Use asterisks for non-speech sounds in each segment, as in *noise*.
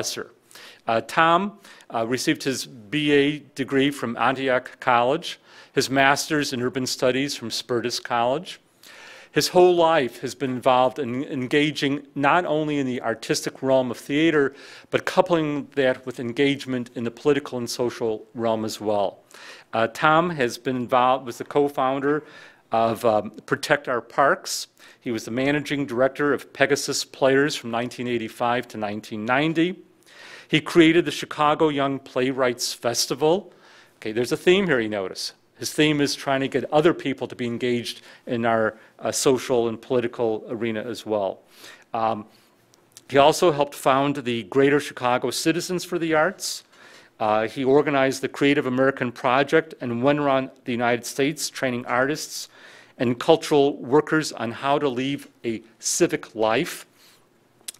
Tresser. Uh, Tom uh, received his BA degree from Antioch College, his master's in urban studies from Spertus College. His whole life has been involved in engaging not only in the artistic realm of theater, but coupling that with engagement in the political and social realm as well. Uh, Tom has been involved, was the co-founder of um, Protect Our Parks. He was the managing director of Pegasus Players from 1985 to 1990. He created the Chicago Young Playwrights Festival. Okay, there's a theme here, you notice. His theme is trying to get other people to be engaged in our uh, social and political arena as well. Um, he also helped found the Greater Chicago Citizens for the Arts. Uh, he organized the Creative American Project and went around the United States training artists and cultural workers on how to live a civic life.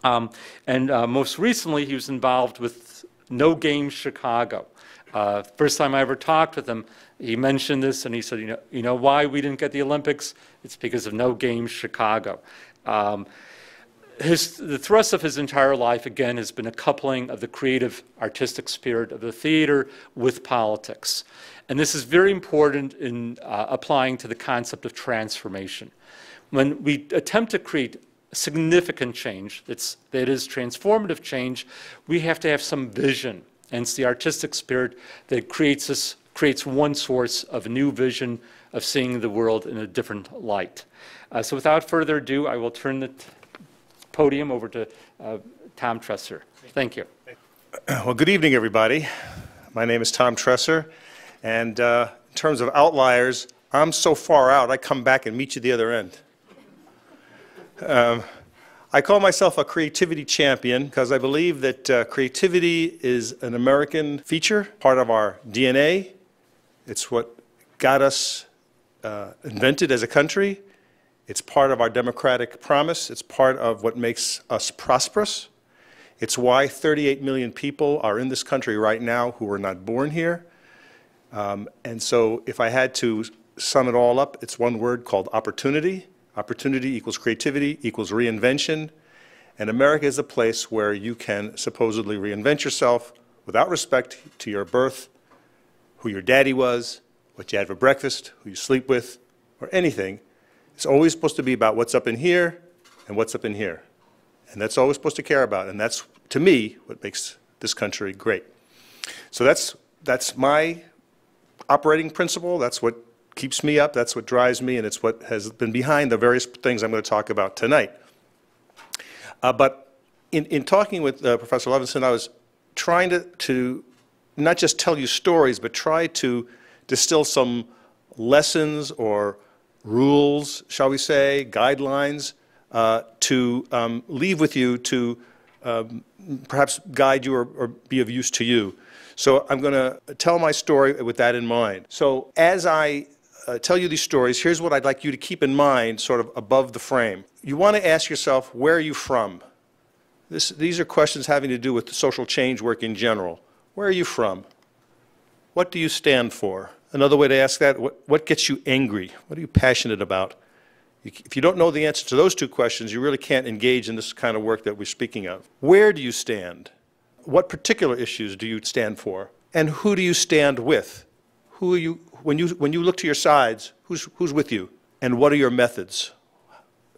Um, and uh, most recently, he was involved with No Games Chicago. Uh, first time I ever talked with him, he mentioned this and he said, you know, you know why we didn't get the Olympics? It's because of no games Chicago. Um, his, the thrust of his entire life, again, has been a coupling of the creative, artistic spirit of the theater with politics. And this is very important in uh, applying to the concept of transformation. When we attempt to create significant change, that's, that is transformative change, we have to have some vision. And it's the artistic spirit that creates this creates one source of new vision of seeing the world in a different light. Uh, so without further ado, I will turn the podium over to uh, Tom Tresser. Thank you. *clears throat* Well, good evening, everybody. My name is Tom Tresser, and uh, in terms of outliers, I'm so far out, I come back and meet you the other end. Um, I call myself a creativity champion because I believe that uh, creativity is an American feature, part of our DNA, it's what got us uh, invented as a country. It's part of our democratic promise. It's part of what makes us prosperous. It's why 38 million people are in this country right now who were not born here. Um, and so if I had to sum it all up, it's one word called opportunity. Opportunity equals creativity equals reinvention. And America is a place where you can supposedly reinvent yourself without respect to your birth, who your daddy was, what you had for breakfast, who you sleep with, or anything. It's always supposed to be about what's up in here and what's up in here. And that's all we're supposed to care about. And that's, to me, what makes this country great. So that's, that's my operating principle. That's what keeps me up. That's what drives me. And it's what has been behind the various things I'm going to talk about tonight. Uh, but in, in talking with uh, Professor Levinson, I was trying to, to not just tell you stories, but try to distill some lessons or rules, shall we say, guidelines uh, to um, leave with you to um, perhaps guide you or, or, be of use to you. So I'm going to tell my story with that in mind. So as I uh, tell you these stories, here's what I'd like you to keep in mind sort of above the frame. You want to ask yourself, where are you from? This, these are questions having to do with social change work in general. Where are you from? What do you stand for? Another way to ask that, what, what gets you angry? What are you passionate about? If you don't know the answer to those two questions, you really can't engage in this kind of work that we're speaking of. Where do you stand? What particular issues do you stand for? And who do you stand with? Who are you, when you, when you look to your sides, who's, who's with you? And what are your methods?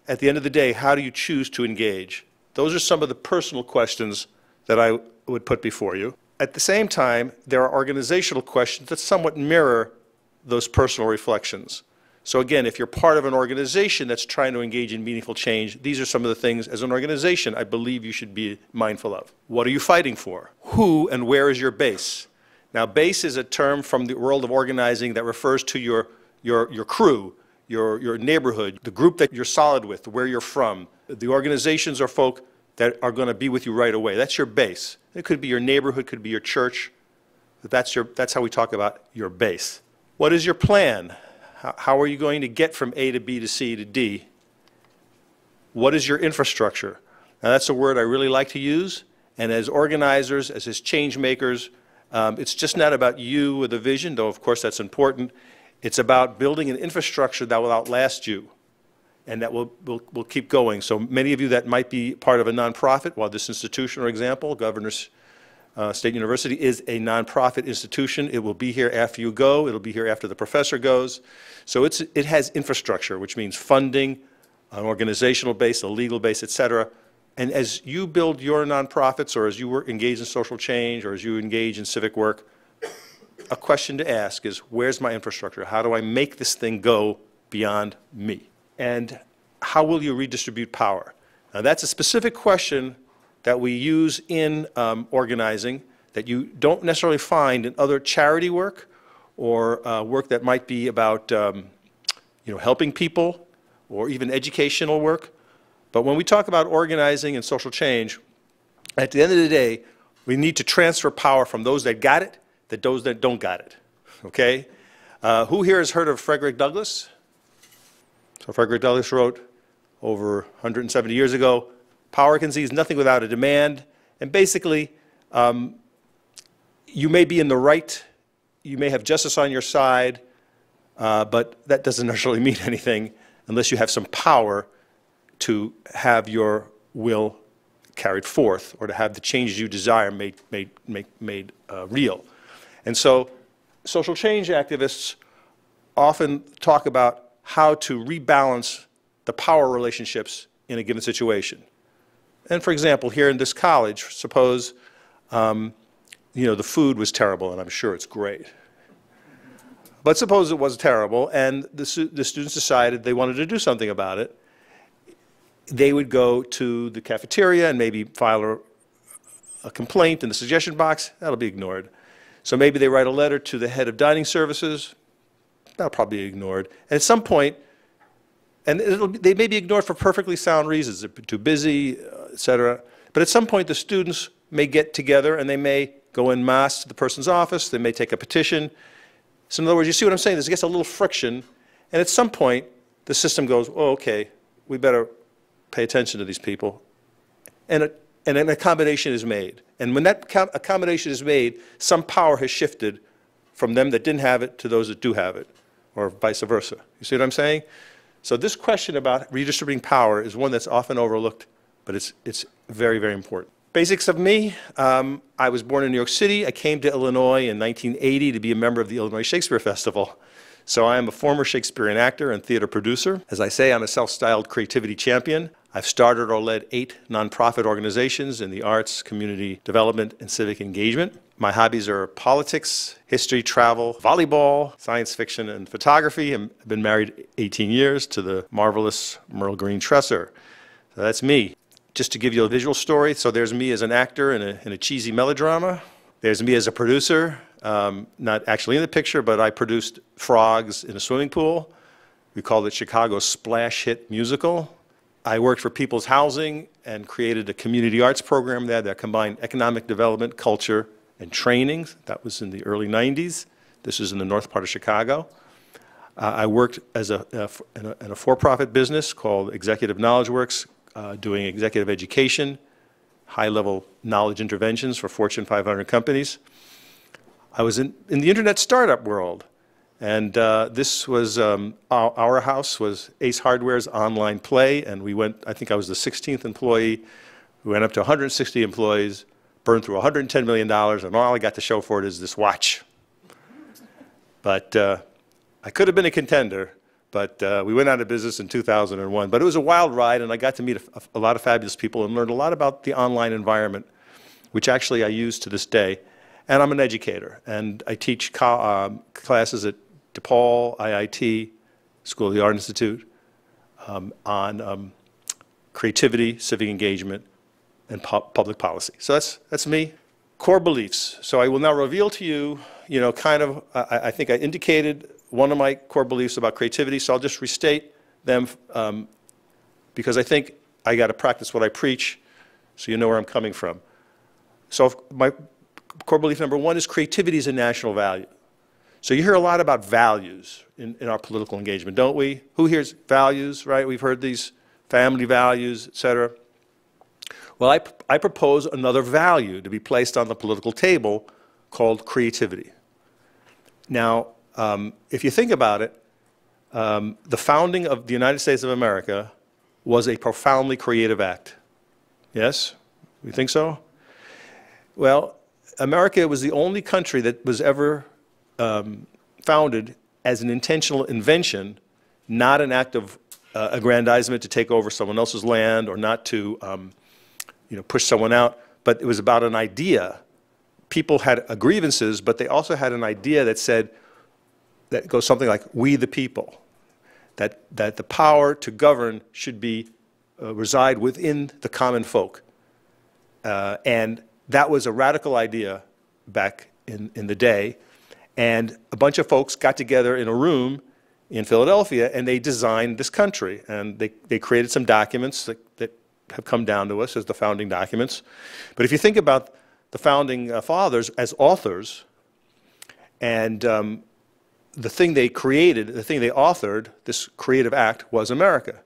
At the end of the day, how do you choose to engage? Those are some of the personal questions that I would put before you. At the same time, there are organizational questions that somewhat mirror those personal reflections. So again, if you're part of an organization that's trying to engage in meaningful change, these are some of the things as an organization I believe you should be mindful of. What are you fighting for? Who and where is your base? Now, base is a term from the world of organizing that refers to your, your, your crew, your, your neighborhood, the group that you're solid with, where you're from. The organizations are folk that are going to be with you right away. That's your base. It could be your neighborhood, could be your church. That's, your, that's how we talk about your base. What is your plan? How, are you going to get from A to B to C to D? What is your infrastructure? Now, that's a word I really like to use. And as organizers, as his change makers, um, it's just not about you with a vision, though of course that's important. It's about building an infrastructure that will outlast you. and that will, will, will keep going. So many of you that might be part of a nonprofit, while this institution, for example, Governor's uh, State University is a nonprofit institution. It will be here after you go. It'll be here after the professor goes. So it's, it has infrastructure, which means funding, an organizational base, a legal base, et cetera. And as you build your nonprofits, or as you work, engage in social change, or as you engage in civic work, a question to ask is, where's my infrastructure? How do I make this thing go beyond me? And how will you redistribute power? Now, that's a specific question that we use in um, organizing that you don't necessarily find in other charity work or uh, work that might be about um, you know, helping people or even educational work. But when we talk about organizing and social change, at the end of the day, we need to transfer power from those that got it to those that don't got it. Okay? Uh, who here has heard of Frederick Douglass? So Frederick Douglass wrote over 170 years ago, Power can seize nothing without a demand. And basically, um, you may be in the right, you may have justice on your side, uh, but that doesn't *laughs* necessarily mean anything unless you have some power to have your will carried forth or to have the changes you desire made, made, made, made uh, real. And so social change activists often talk about how to rebalance the power relationships in a given situation. And for example, here in this college, suppose, um, you know, the food was terrible, and I'm sure it's great. But suppose it was terrible, and the, the students decided they wanted to do something about it. They would go to the cafeteria and maybe file a, a complaint in the suggestion box. That'll be ignored. So maybe they write a letter to the head of dining services. That'll probably be ignored. And at some point, and they may be ignored for perfectly sound reasons. They're too busy, et cetera. But at some point, the students may get together and they may go in mass to the person's office. They may take a petition. So in other words, you see what I'm saying? There's gets a little friction. And at some point, the system goes, oh, okay, we better pay attention to these people. And, a, and an accommodation is made. And when that accommodation is made, some power has shifted from them that didn't have it to those that do have it, or vice versa. You see what I'm saying? So this question about redistributing power is one that's often overlooked, but it's, it's very, very important. Basics of me, um, I was born in New York City. I came to Illinois in 1980 to be a member of the Illinois Shakespeare Festival. So I am a former Shakespearean actor and theater producer. As I say, I'm a self-styled creativity champion. I've started or led eight nonprofit organizations in the arts, community development, and civic engagement. My hobbies are politics, history, travel, volleyball, science fiction, and photography. I've been married 18 years to the marvelous Merle Green Tresser. So that's me. Just to give you a visual story, so there's me as an actor in a, in a cheesy melodrama. There's me as a producer, um, not actually in the picture, but I produced Frogs in a swimming pool. We called it Chicago Splash Hit Musical. I worked for People's Housing and created a community arts program there that combined economic development, culture, and training. That was in the early 90s. This is in the north part of Chicago. Uh, I worked as a, in a, a for-profit business called Executive Knowledge Works, uh, doing executive education, high-level knowledge interventions for Fortune 500 companies. I was in, in the internet startup world, and uh, this was, um, our, our, house was Ace Hardware's online play, and we went, I think I was the 16th employee. We went up to 160 employees, burned through $110 million, and all I got to show for it is this watch. But uh, I could have been a contender, but uh, we went out of business in 2001. But it was a wild ride, and I got to meet a, a, lot of fabulous people and learned a lot about the online environment, which actually I use to this day. And I'm an educator, and I teach um, classes at DePaul, IIT, School of the Art Institute, um, on um, creativity, civic engagement, and pu public policy. So that's, that's me. Core beliefs. So I will now reveal to you, you know, kind of, I, I think I indicated one of my core beliefs about creativity, so I'll just restate them um, because I think I got to practice what I preach so you know where I'm coming from. So my core belief number one is creativity is a national value. So you hear a lot about values in, in our political engagement, don't we? Who hears values, right? We've heard these family values, et cetera. Well, I, I propose another value to be placed on the political table called creativity. Now, um, if you think about it, um, the founding of the United States of America was a profoundly creative act. Yes? You think so? Well, America was the only country that was ever um, founded as an intentional invention, not an act of uh, aggrandizement to take over someone else's land or not to, um, you know, push someone out, but it was about an idea. People had grievances, but they also had an idea that said, that goes something like, we the people, that, that the power to govern should be, uh, reside within the common folk. Uh, and that was a radical idea back in, in the day. And a bunch of folks got together in a room in Philadelphia and they designed this country. And they, they created some documents that, that have come down to us as the founding documents. But if you think about the founding uh, fathers as authors, and um, the thing they created, the thing they authored, this creative act, was America.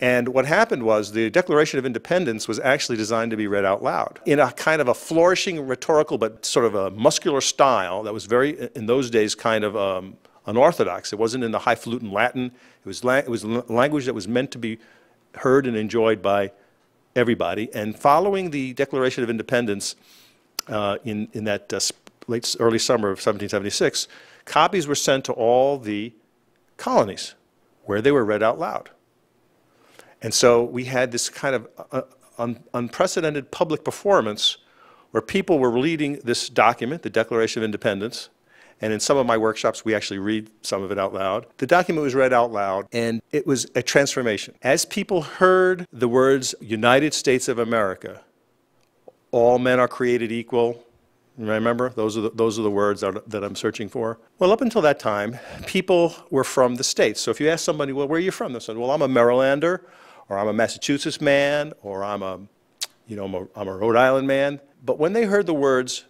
And what happened was the Declaration of Independence was actually designed to be read out loud in a kind of a flourishing rhetorical but sort of a muscular style that was very, in those days, kind of um, unorthodox. It wasn't in the highfalutin Latin. It was, it was language that was meant to be heard and enjoyed by everybody. And following the Declaration of Independence uh, in, in that uh, late, early summer of 1776, copies were sent to all the colonies where they were read out loud. And so we had this kind of uh, un unprecedented public performance where people were reading this document, the Declaration of Independence, and in some of my workshops, we actually read some of it out loud. The document was read out loud, and it was a transformation. As people heard the words United States of America, all men are created equal, remember? Those are the, those are the words that, that I'm searching for. Well, up until that time, people were from the states. So if you ask somebody, well, where are you from? They said, well, I'm a Marylander, or I'm a Massachusetts man, or I'm a, you know, I'm a, I'm a Rhode Island man. But when they heard the words,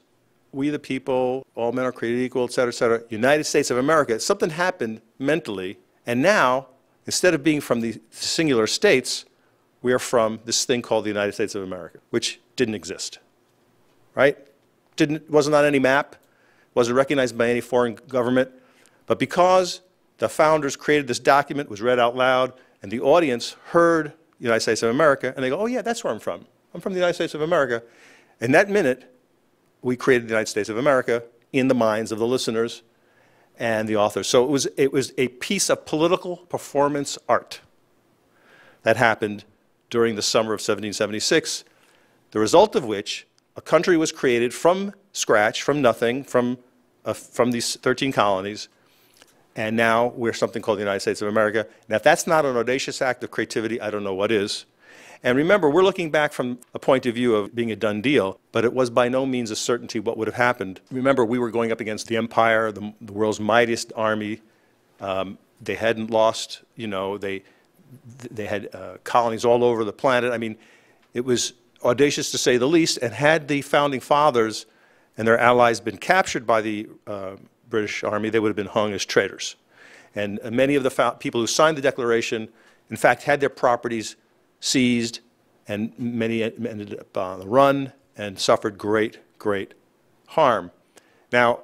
we the people, all men are created equal, et cetera, et cetera, United States of America, something happened mentally. And now, instead of being from the singular states, we are from this thing called the United States of America, which didn't exist, right? Didn't, wasn't on any map, wasn't recognized by any foreign government. But because the founders created this document, was read out loud, and the audience heard the United States of America, and they go, oh yeah, that's where I'm from. I'm from the United States of America. In that minute, we created the United States of America in the minds of the listeners and the authors. So it was, it was a piece of political performance art that happened during the summer of 1776, the result of which a country was created from scratch, from nothing, from, uh, from these 13 colonies, and now we're something called the United States of America. Now, if that's not an audacious act of creativity, I don't know what is. And remember, we're looking back from a point of view of being a done deal, but it was by no means a certainty what would have happened. Remember, we were going up against the empire, the, the world's mightiest army. Um, they hadn't lost, you know, they, they had uh, colonies all over the planet. I mean, it was audacious to say the least. And had the founding fathers and their allies been captured by the uh, British Army, they would have been hung as traitors. And many of the people who signed the Declaration, in fact, had their properties seized, and many ended up on the run and suffered great, great harm. Now,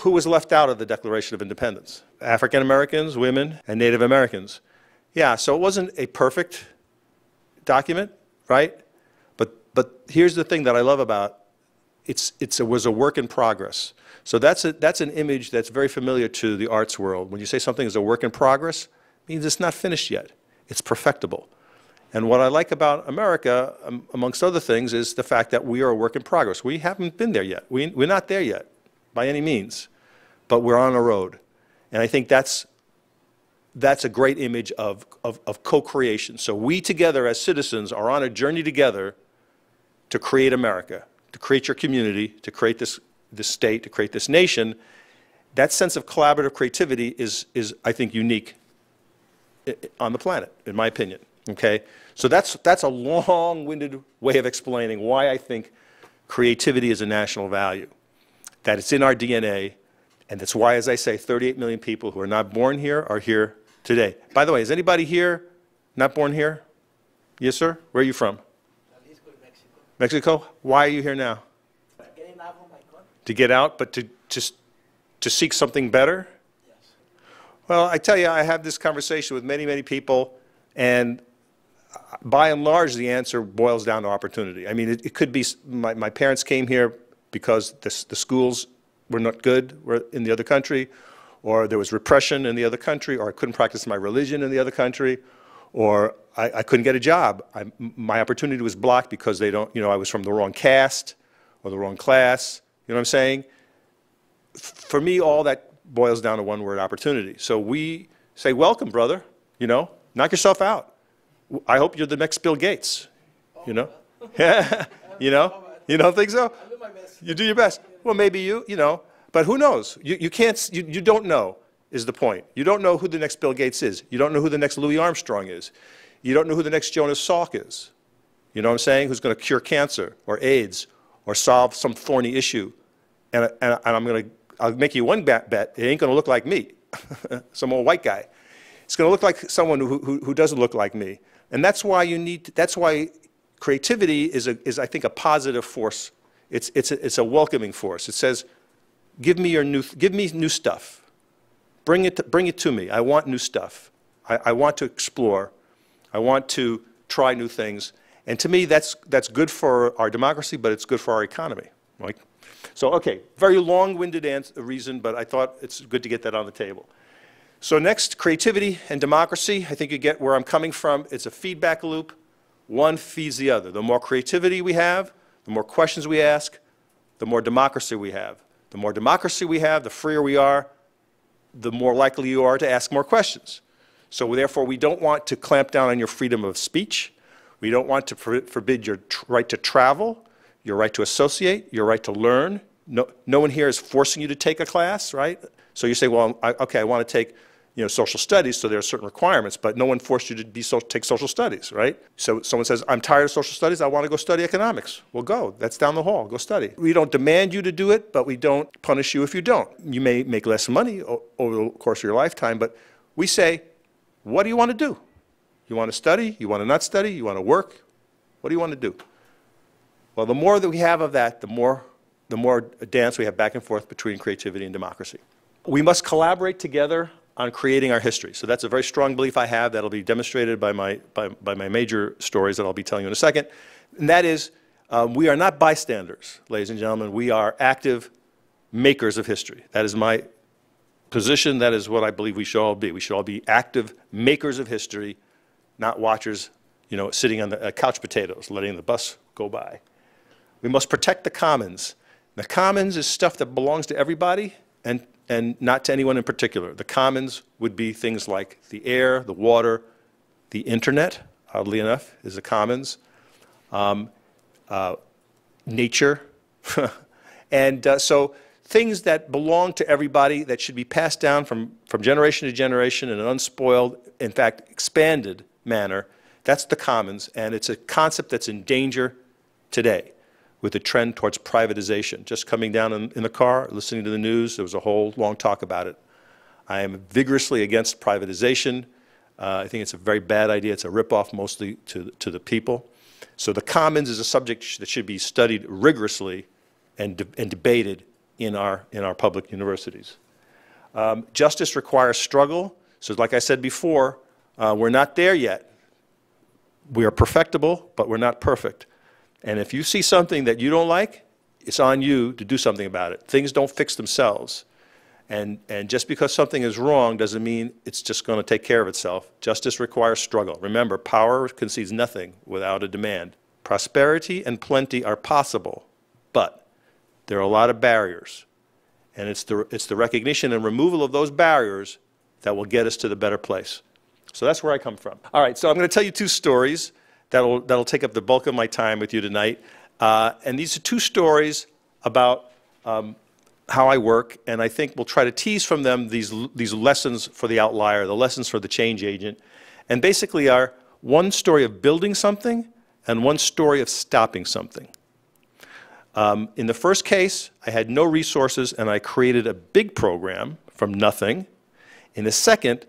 who was left out of the Declaration of Independence? African Americans, women, and Native Americans. Yeah, so it wasn't a perfect document, right? But, but here's the thing that I love about it's, it's, it was a work in progress. So that's, a, that's an image that's very familiar to the arts world. When you say something is a work in progress, it means it's not finished yet. It's perfectible. And what I like about America, um, amongst other things, is the fact that we are a work in progress. We haven't been there yet. We, we're not there yet, by any means, but we're on a road. And I think that's, that's a great image of, of, of co-creation. So we together as citizens are on a journey together to create America, to create your community, to create this, this state, to create this nation. That sense of collaborative creativity is, is I think, unique on the planet, in my opinion. Okay? So that's, that's a long-winded way of explaining why I think creativity is a national value, that it's in our DNA, and that's why, as I say, 38 million people who are not born here are here today. By the way, is anybody here not born here? Yes, sir? Where are you from? Mexico. Why are you here now? Getting out of my country. To get out, but to just to seek something better? Yes. Well, I tell you, I have this conversation with many, many people, and by and large, the answer boils down to opportunity. I mean, it, it could be, my, my parents came here because the, the schools were not good were in the other country, or there was repression in the other country, or I couldn't practice my religion in the other country, or I, I couldn't get a job. I, my opportunity was blocked because they don't, you know, I was from the wrong caste or the wrong class. You know what I'm saying? for me, all that boils down to one word, opportunity. So we say, welcome, brother, you know, knock yourself out. I hope you're the next Bill Gates, you know? Yeah, *laughs* you know? You don't think so? I'll do my best. You do your best. Well, maybe you, you know, but who knows? You, you can't, you, you don't know, is the point. You don't know who the next Bill Gates is. You don't know who the next Louis Armstrong is. You don't know who the next Jonas Salk is. You know what I'm saying? Who's going to cure cancer or AIDS or solve some thorny issue. And, and, and I'm going to, I'll make you one bet, bet, it ain't going to look like me, *laughs* some old white guy. It's going to look like someone who, who, who doesn't look like me. And that's why you need, that's why creativity is, a, is I think, a positive force. It's, it's, a, it's a welcoming force. It says, give me your new, give me new stuff. Bring it, to, bring it to me. I want new stuff. I, I want to explore. I want to try new things. And to me, that's, that's good for our democracy, but it's good for our economy. Right? so, okay, very long-winded ans- uh, reason, but I thought it's good to get that on the table. So next, creativity and democracy. I think you get where I'm coming from. It's a feedback loop. One feeds the other. The more creativity we have, the more questions we ask, the more democracy we have. The more democracy we have, the freer we are, the more likely you are to ask more questions. So therefore, we don't want to clamp down on your freedom of speech. We don't want to for- forbid your right to travel, your right to associate, your right to learn. No, no one here is forcing you to take a class, right? So you say, well, I, okay, I want to take, you know, social studies, so there are certain requirements, but no one forced you to be so, take social studies, right? So someone says, I'm tired of social studies, I want to go study economics. Well, go. That's down the hall. Go study. We don't demand you to do it, but we don't punish you if you don't. You may make less money over the course of your lifetime, but we say, what do you want to do? You want to study? You want to not study? You want to work? What do you want to do? Well, the more that we have of that, the more, the more dance we have back and forth between creativity and democracy. We must collaborate together on creating our history. So that's a very strong belief I have that'll be demonstrated by my, by, by my major stories that I'll be telling you in a second. And that is, um, we are not bystanders, ladies and gentlemen. We are active makers of history. That is my position. That is what I believe we should all be. We should all be active makers of history, not watchers, you know, sitting on the uh, couch potatoes, letting the bus go by. We must protect the commons. The commons is stuff that belongs to everybody and, and not to anyone in particular. The commons would be things like the air, the water, the internet, oddly enough, is the commons, um, uh, nature. *laughs* and uh, so things that belong to everybody that should be passed down from, from generation to generation in an unspoiled, in fact, expanded manner, that's the commons. And it's a concept that's in danger today with the trend towards privatization. Just coming down in, in the car, listening to the news, there was a whole long talk about it. I am vigorously against privatization. Uh, I think it's a very bad idea. It's a ripoff mostly to, to the people. So the commons is a subject that should be studied rigorously and, de- and debated in our, in our public universities. Um, justice requires struggle. So like I said before, uh, we're not there yet. We are perfectible, but we're not perfect. And if you see something that you don't like, it's on you to do something about it. Things don't fix themselves. And, and just because something is wrong doesn't mean it's just going to take care of itself. Justice requires struggle. Remember, power concedes nothing without a demand. Prosperity and plenty are possible, but there are a lot of barriers. And it's the, it's the recognition and removal of those barriers that will get us to the better place. So that's where I come from. All right, so I'm going to tell you two stories that'll, that'll take up the bulk of my time with you tonight. Uh, and these are two stories about um, how I work, and I think we'll try to tease from them these, these lessons for the outlier, the lessons for the change agent, and basically are one story of building something and one story of stopping something. Um, in the first case, I had no resources and I created a big program from nothing. In the second,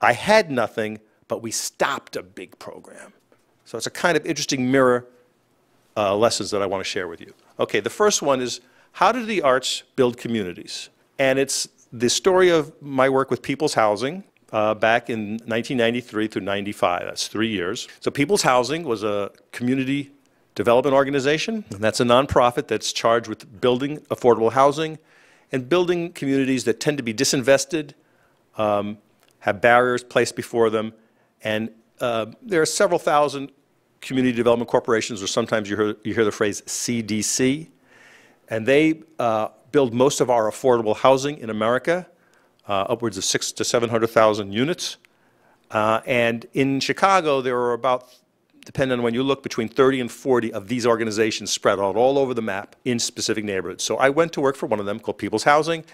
I had nothing, but we stopped a big program. So it's a kind of interesting mirror uh, lessons that I want to share with you. Okay, the first one is how do the arts build communities? And it's the story of my work with People's Housing uh, back in 1993 through 95. That's three years. So People's Housing was a community development organization, and that's a nonprofit that's charged with building affordable housing and building communities that tend to be disinvested, um, have barriers placed before them, and uh, there are several thousand community development corporations, or sometimes you hear, you hear the phrase CDC, and they uh, build most of our affordable housing in America, uh, upwards of six to 700,000 units. Uh, and in Chicago, there are about, depending on when you look, between 30 and 40 of these organizations spread out all over the map in specific neighborhoods. So I went to work for one of them called People's Housing,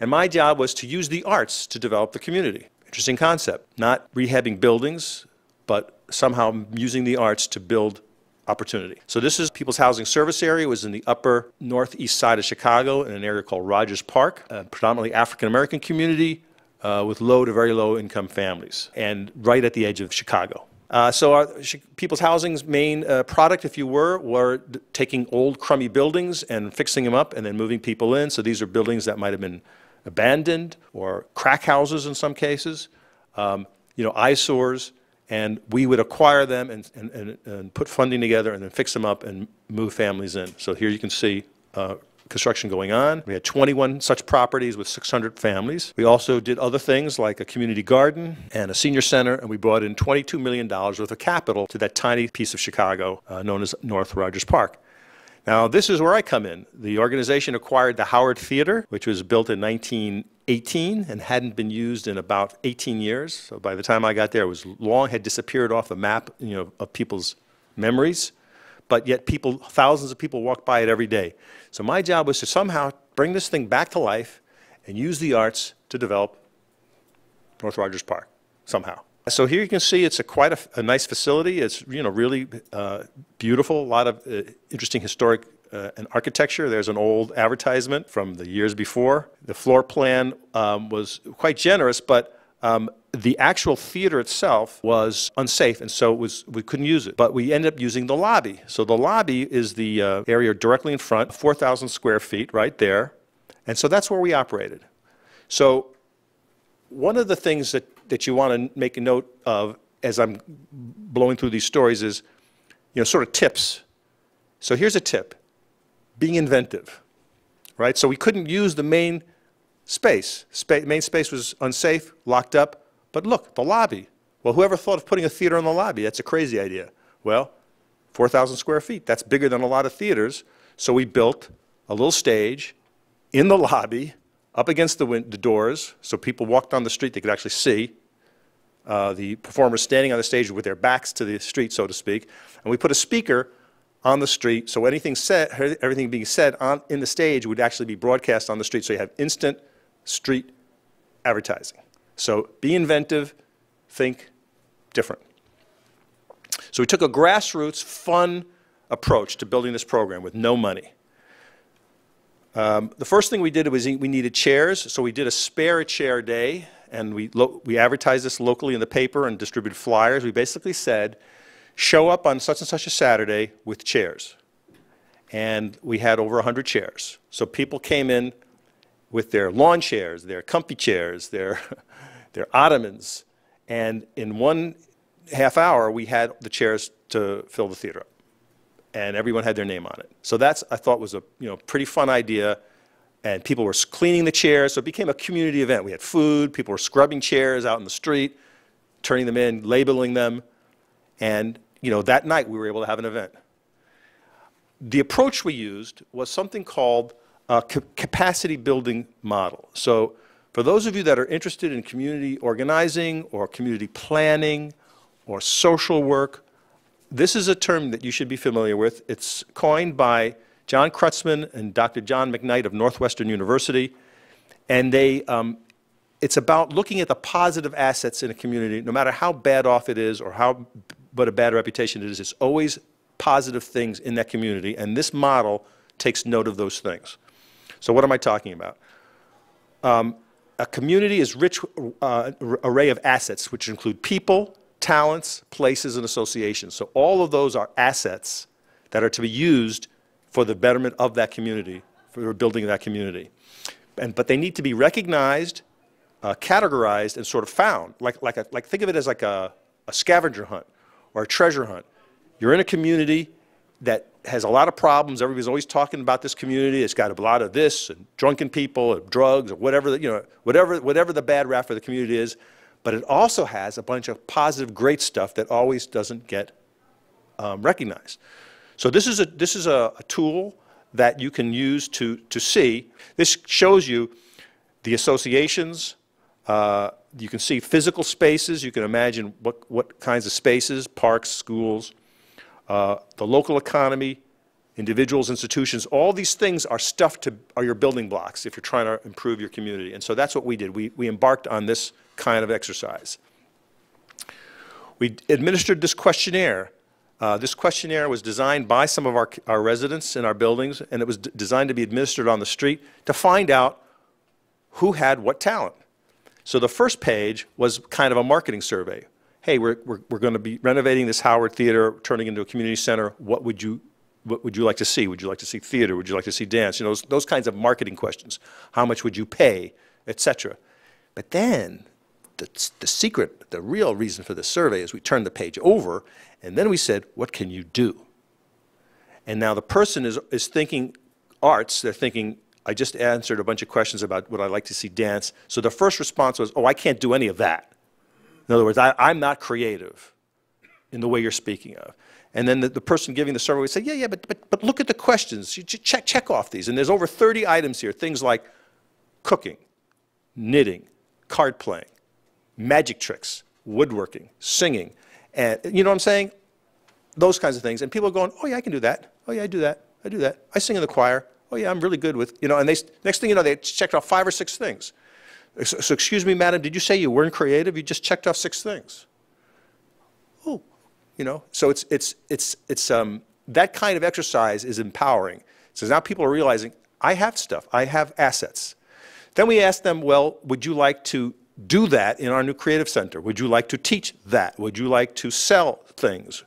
and my job was to use the arts to develop the community. Interesting concept. Not rehabbing buildings, but somehow using the arts to build opportunity. So this is People's Housing Service Area. It was in the upper northeast side of Chicago in an area called Rogers Park, a predominantly African American community uh, with low to very low income families, and right at the edge of Chicago. Uh, so our, People's Housing's main uh, product, if you were, were taking old crummy buildings and fixing them up and then moving people in. So these are buildings that might have been abandoned or crack houses in some cases, um, you know, eyesores and we would acquire them and, and, and, and, put funding together and then fix them up and move families in. So here you can see uh, construction going on. We had 21 such properties with 600 families. We also did other things like a community garden and a senior center, and we brought in $22 million worth of capital to that tiny piece of Chicago uh, known as North Rogers Park. Now, this is where I come in. The organization acquired the Howard Theater, which was built in 1918 and hadn't been used in about 18 years. So by the time I got there, it was long, had disappeared off the map, you know, of people's memories. But yet people, thousands of people walk by it every day. So my job was to somehow bring this thing back to life and use the arts to develop North Rogers Park, somehow. So here you can see it's a quite a, a nice facility. It's you know really uh, beautiful. A lot of uh, interesting historic uh, and architecture. There's an old advertisement from the years before. The floor plan um, was quite generous, but um, the actual theater itself was unsafe, and so was, we couldn't use it. But we ended up using the lobby. So the lobby is the uh, area directly in front, 4,000 square feet, right there, and so that's where we operated. So one of the things that that you want to make a note of as I'm blowing through these stories is, you know, sort of tips. So here's a tip. Being inventive, right? So we couldn't use the main space. Spa main space was unsafe, locked up. But look, the lobby. Well, whoever thought of putting a theater in the lobby? That's a crazy idea. Well, 4,000 square feet. That's bigger than a lot of theaters. So we built a little stage in the lobby, up against the, the doors, so people walked down the street, they could actually see uh, the performers standing on the stage with their backs to the street, so to speak, and we put a speaker on the street, so anything said, everything being said on, in the stage would actually be broadcast on the street, so you have instant street advertising. So be inventive, think different. So we took a grassroots, fun approach to building this program with no money. Um, the first thing we did was we needed chairs, so we did a spare chair day and we, we advertised this locally in the paper and distributed flyers. We basically said, show up on such and such a Saturday with chairs. And we had over 100 chairs. So people came in with their lawn chairs, their comfy chairs, their, *laughs* their ottomans. And in one half hour, we had the chairs to fill the theater up. And everyone had their name on it. So that's, I thought, was a you know, pretty fun idea and people were cleaning the chairs, so it became a community event. We had food, people were scrubbing chairs out in the street, turning them in, labeling them, and you know, that night we were able to have an event. The approach we used was something called a capacity building model. So for those of you that are interested in community organizing or community planning or social work, this is a term that you should be familiar with. It's coined by John Kretzmann and Dr. John McKnight of Northwestern University. And they, um, it's about looking at the positive assets in a community, no matter how bad off it is or how but a bad reputation it is, it's always positive things in that community. And this model takes note of those things. So what am I talking about? Um, a community is rich uh, array of assets, which include people, talents, places, and associations. So all of those are assets that are to be used for the betterment of that community, for the building of that community. and, but they need to be recognized, uh, categorized, and sort of found. Like, like, a, like think of it as like a, a scavenger hunt or a treasure hunt. You're in a community that has a lot of problems. Everybody's always talking about this community. It's got a lot of this and drunken people or drugs or whatever, you know, whatever, whatever the bad rap for the community is. But it also has a bunch of positive, great stuff that always doesn't get um, recognized. So this is a, this is a, a tool that you can use to, to see. This shows you the associations. Uh, you can see physical spaces. You can imagine what, what kinds of spaces, parks, schools, uh, the local economy, individuals, institutions, all these things are stuff to, are your building blocks if you're trying to improve your community. And so that's what we did. We, we embarked on this kind of exercise. We administered this questionnaire. Uh, this questionnaire was designed by some of our, our residents in our buildings, and it was designed to be administered on the street to find out who had what talent. So the first page was kind of a marketing survey. Hey, we're, we're, we're going to be renovating this Howard Theater, turning into a community center. What would you what would you like to see? Would you like to see theater? Would you like to see dance? You know, those, those kinds of marketing questions. How much would you pay, etc. But then the, the secret, the real reason for the survey is we turned the page over and then we said, what can you do? And now the person is, is thinking arts, they're thinking, I just answered a bunch of questions about what I like to see dance. So the first response was, oh, I can't do any of that. In other words, I, I'm not creative in the way you're speaking of. And then the, the person giving the survey would say, yeah, yeah, but, but, but look at the questions. You check, check off these. And there's over 30 items here, things like cooking, knitting, card playing, magic tricks, woodworking, singing. And you know what I'm saying? Those kinds of things. And people are going, oh, yeah, I can do that. Oh, yeah, I do that. I do that. I sing in the choir. Oh, yeah, I'm really good with, you know, and they, next thing you know, they checked off five or six things. So, excuse me, madam, did you say you weren't creative? You just checked off six things. Oh, you know, so it's, it's, it's, it's, um, that kind of exercise is empowering. So now people are realizing, I have stuff, I have assets. Then we ask them, well, would you like to do that in our new creative center? Would you like to teach that? Would you like to sell things?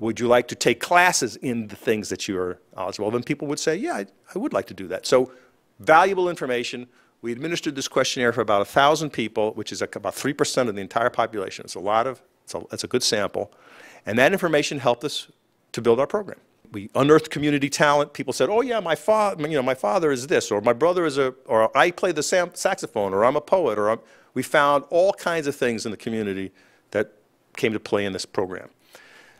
Would you like to take classes in the things that you are eligible? Then people would say, yeah, I, I would like to do that. So valuable information. We administered this questionnaire for about 1,000 people, which is about 3% of the entire population. It's a lot of, it's a, it's a good sample. And that information helped us to build our program. We unearthed community talent. People said, oh yeah, my, fa you know, my father is this, or my brother is a, or I play the saxophone, or I'm a poet, or I'm, we found all kinds of things in the community that came to play in this program.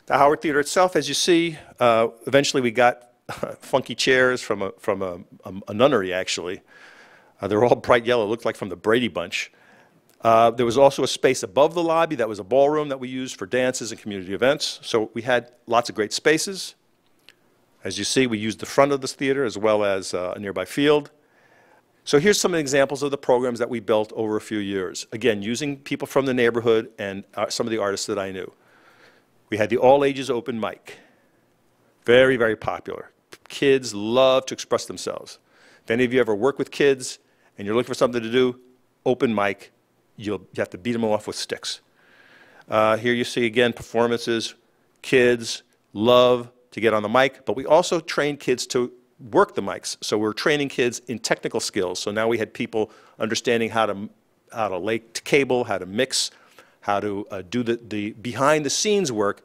The Howard Theater itself, as you see, uh, eventually we got *laughs* funky chairs from a, from a, a, a nunnery, actually. Uh, they're all bright yellow, looked like from the Brady Bunch. Uh, there was also a space above the lobby that was a ballroom that we used for dances and community events. So we had lots of great spaces. As you see, we used the front of this theater as well as uh, a nearby field. So here's some examples of the programs that we built over a few years. Again, using people from the neighborhood and uh, some of the artists that I knew. We had the all ages open mic. Very, very popular. Kids love to express themselves. If any of you ever work with kids and you're looking for something to do, open mic, you'll, you have to beat them off with sticks. Uh, here you see again performances. Kids love to get on the mic, but we also train kids to work the mics. So we're training kids in technical skills. So now we had people understanding how to, how to lay cable, how to mix, how to uh, do the, the behind the scenes work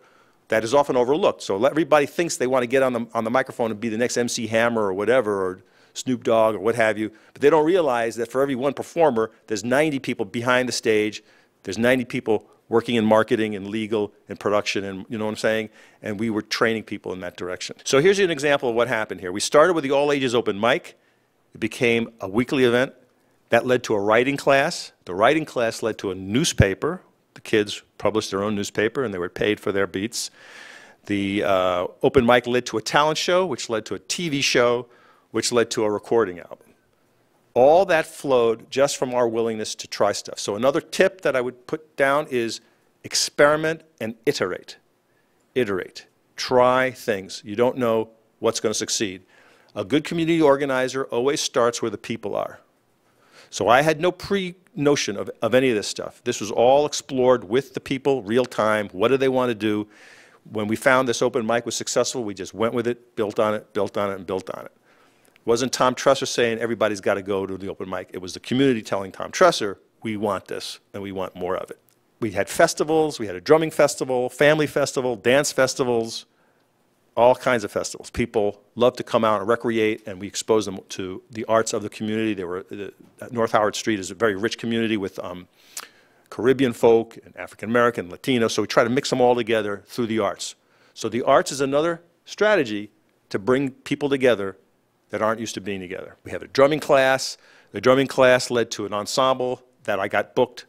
that is often overlooked. So everybody thinks they want to get on the, on the microphone and be the next MC Hammer or whatever, or Snoop Dogg or what have you, but they don't realize that for every one performer, there's 90 people behind the stage, there's 90 people working in marketing and legal and production and you know what I'm saying? And we were training people in that direction. So here's an example of what happened here. We started with the all ages open mic. It became a weekly event. That led to a writing class. The writing class led to a newspaper. The kids published their own newspaper and they were paid for their beats. The uh, open mic led to a talent show, which led to a TV show, which led to a recording album. All that flowed just from our willingness to try stuff. So another tip that I would put down is experiment and iterate. Iterate. Try things. You don't know what's going to succeed. A good community organizer always starts where the people are. So I had no pre-notion of, of any of this stuff. This was all explored with the people, real time. What do they want to do? When we found this open mic was successful, we just went with it, built on it, built on it, and built on it. Wasn't Tom Tresser saying everybody's got to go to the open mic. It was the community telling Tom Tresser, we want this and we want more of it. We had festivals, we had a drumming festival, family festival, dance festivals, all kinds of festivals. People love to come out and recreate, and we expose them to the arts of the community. Were, the, North Howard Street is a very rich community with um, Caribbean folk and African American, Latino, so we try to mix them all together through the arts. So the arts is another strategy to bring people together that aren't used to being together. We had a drumming class. The drumming class led to an ensemble that I got booked